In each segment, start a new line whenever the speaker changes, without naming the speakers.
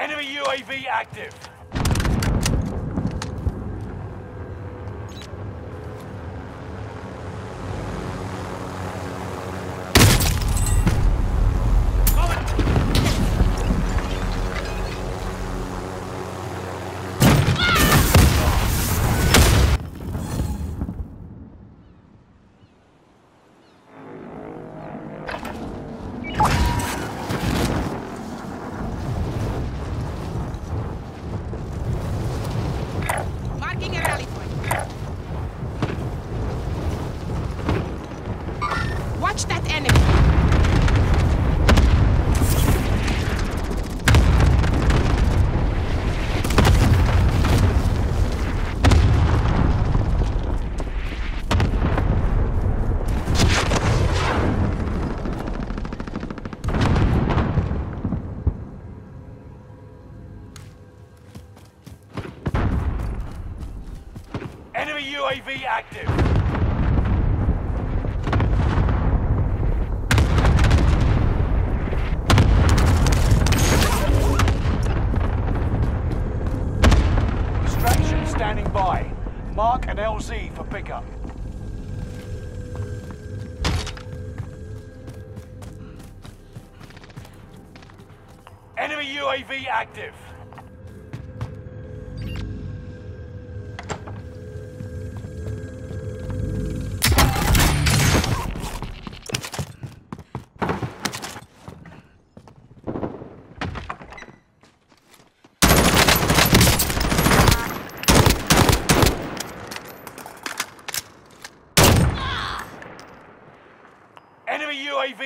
Enemy UAV active. Mark and LZ for pickup. Enemy UAV active.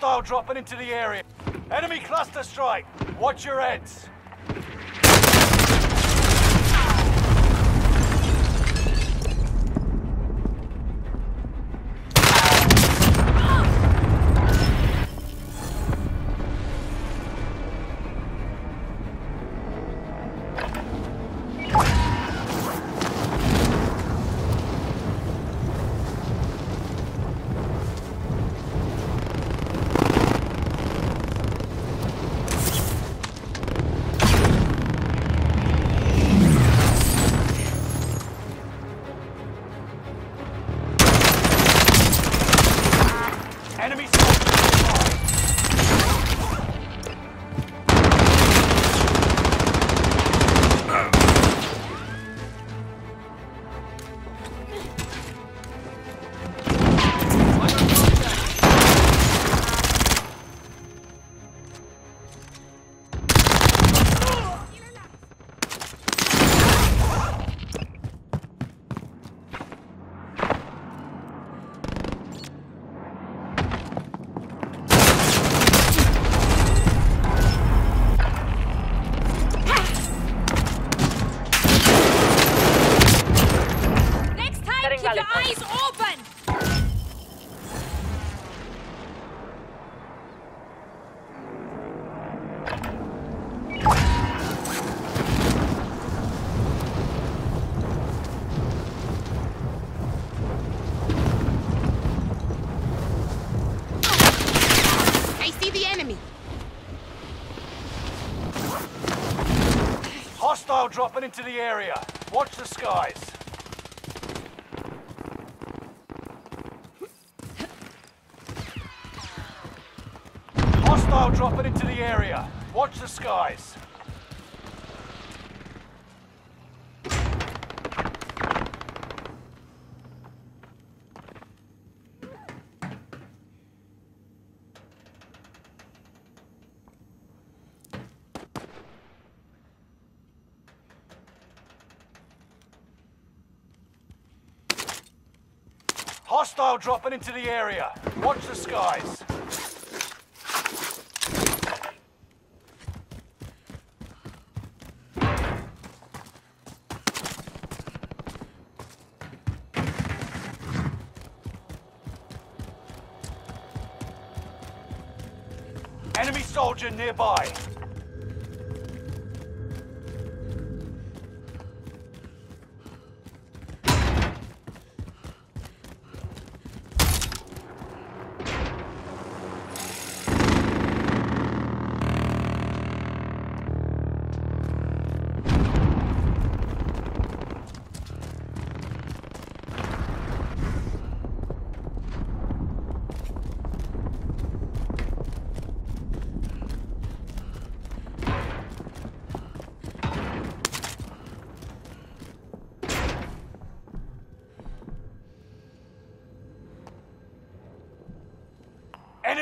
Hostile dropping into the area. Enemy cluster strike. Watch your heads. Dropping into the area. Watch the skies. Hostile dropping into the area. Watch the skies. Hostile dropping into the area. Watch the skies. Enemy soldier nearby.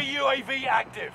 UAV active.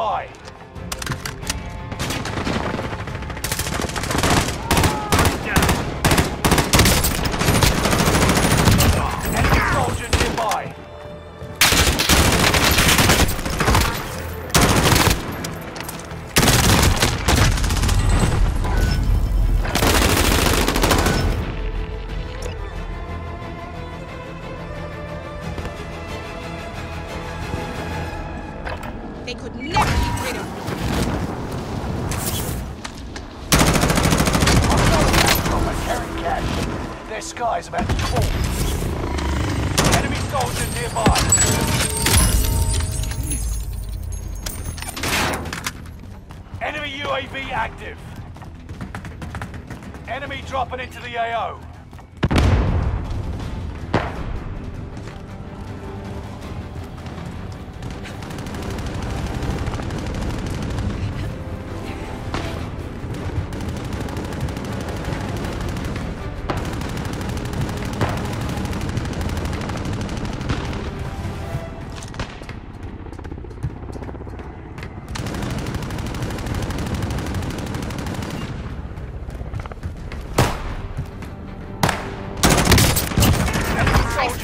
Soldier
could never rid of me.
Their sky's about to fall. Enemy soldier nearby. Friendly UAV active. Enemy dropping into the AO.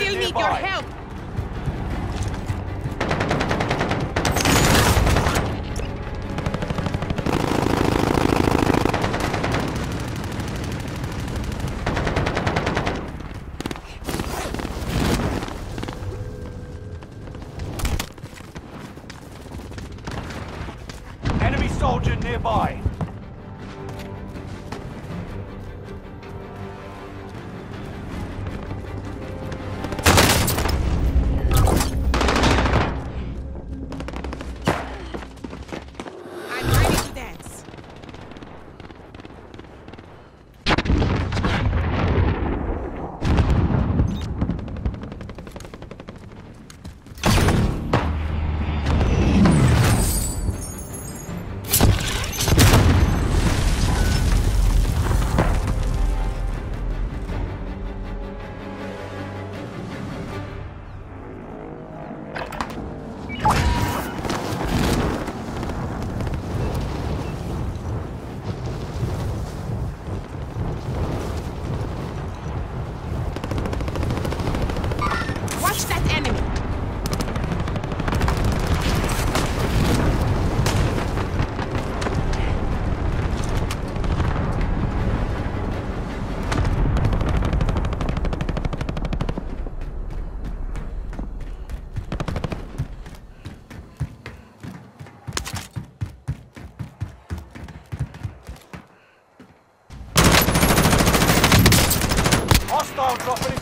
Still need your help.
Dropping